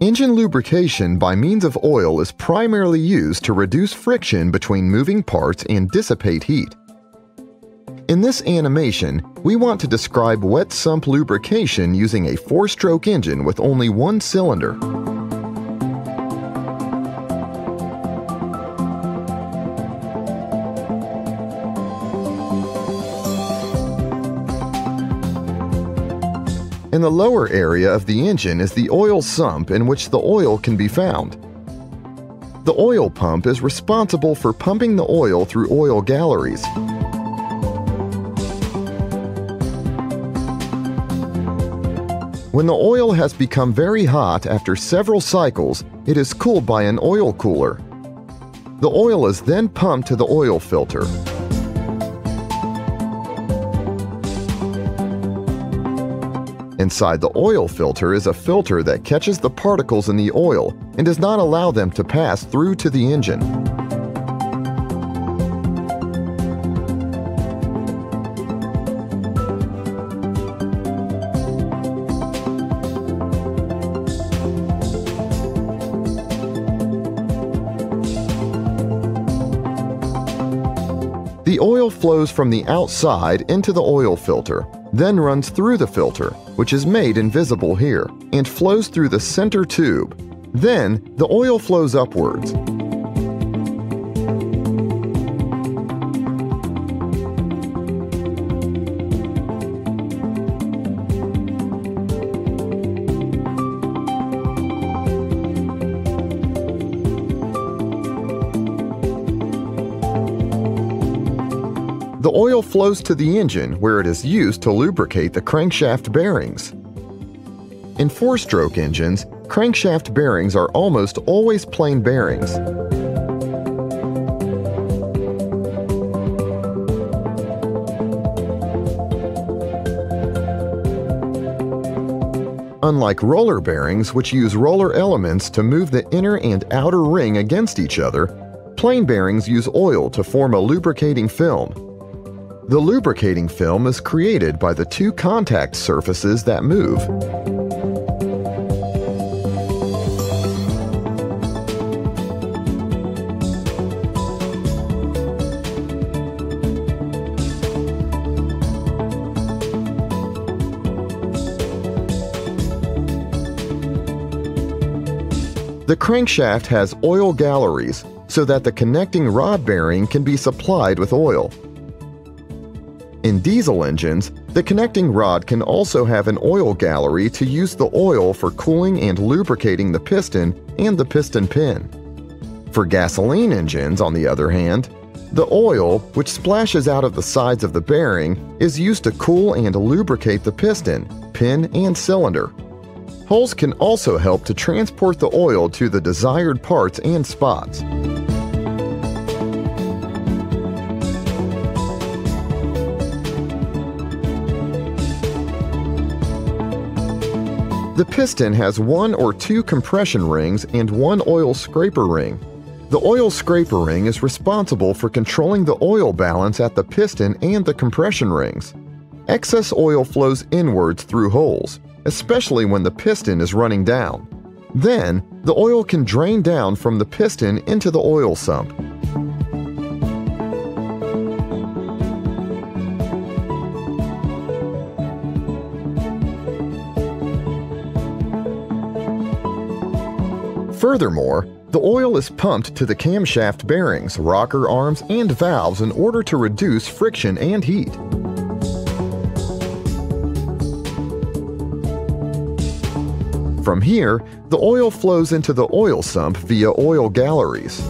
Engine lubrication by means of oil is primarily used to reduce friction between moving parts and dissipate heat. In this animation, we want to describe wet sump lubrication using a four-stroke engine with only one cylinder. In the lower area of the engine is the oil sump in which the oil can be found. The oil pump is responsible for pumping the oil through oil galleries. When the oil has become very hot after several cycles, it is cooled by an oil cooler. The oil is then pumped to the oil filter. Inside the oil filter is a filter that catches the particles in the oil and does not allow them to pass through to the engine. The oil flows from the outside into the oil filter, then runs through the filter, which is made invisible here, and flows through the center tube. Then, the oil flows upwards. The oil flows to the engine where it is used to lubricate the crankshaft bearings. In four-stroke engines, crankshaft bearings are almost always plain bearings. Unlike roller bearings, which use roller elements to move the inner and outer ring against each other, plain bearings use oil to form a lubricating film. The lubricating film is created by the two contact surfaces that move. The crankshaft has oil galleries so that the connecting rod bearing can be supplied with oil. In diesel engines, the connecting rod can also have an oil gallery to use the oil for cooling and lubricating the piston and the piston pin. For gasoline engines, on the other hand, the oil, which splashes out of the sides of the bearing, is used to cool and lubricate the piston, pin, and cylinder. Holes can also help to transport the oil to the desired parts and spots. The piston has one or two compression rings and one oil scraper ring. The oil scraper ring is responsible for controlling the oil balance at the piston and the compression rings. Excess oil flows inwards through holes, especially when the piston is running down. Then, the oil can drain down from the piston into the oil sump. Furthermore, the oil is pumped to the camshaft bearings, rocker arms, and valves in order to reduce friction and heat. From here, the oil flows into the oil sump via oil galleries.